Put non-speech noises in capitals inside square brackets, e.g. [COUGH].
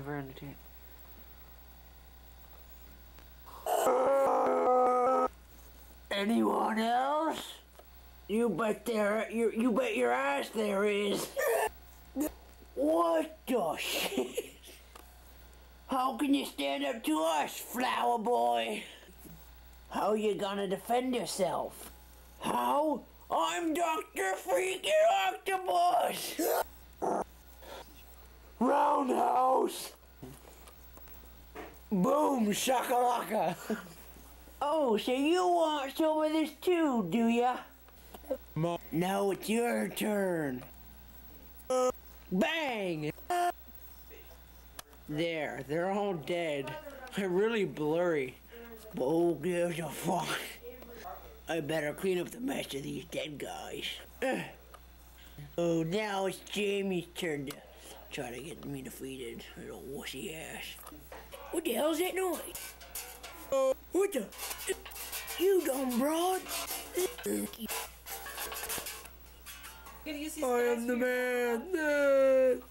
very entertaining. Anyone else? You bet there. You you bet your ass there is. What the shit? How can you stand up to us, flower boy? How you gonna defend yourself? How? I'm Dr. Freaking Octopus! [LAUGHS] Roundhouse! Boom, shakalaka! Oh, so you want some of this too, do ya? Now it's your turn. Bang! There, they're all dead. They're really blurry. Oh, but who gives a fuck? I better clean up the mess of these dead guys. [CLEARS THROAT] Oh, now it's Jamie's turn to try to get me defeated. Little wussy ass. What the hell's that noise? What the? You dumb broad. I am the man.